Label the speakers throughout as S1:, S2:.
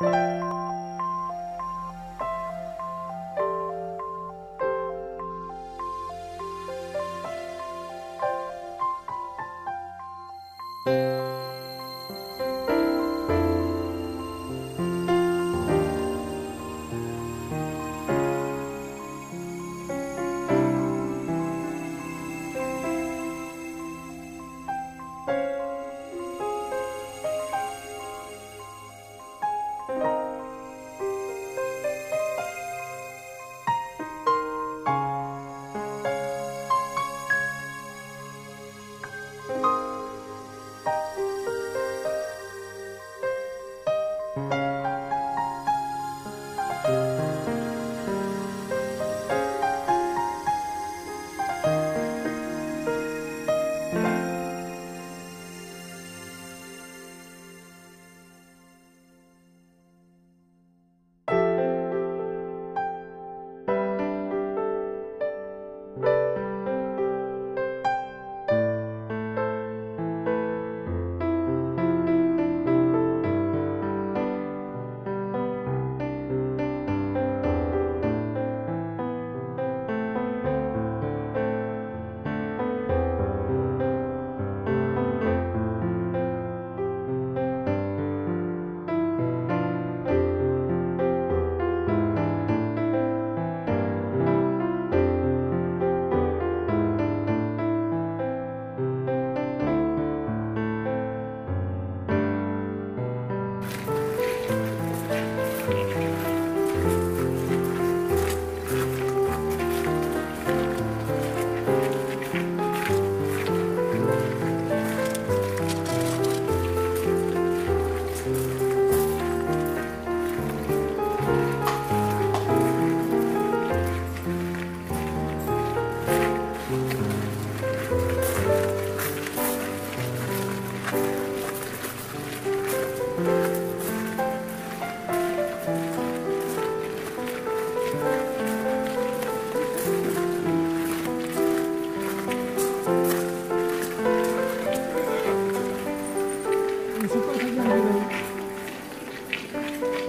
S1: Música thank you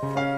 S1: Thank you.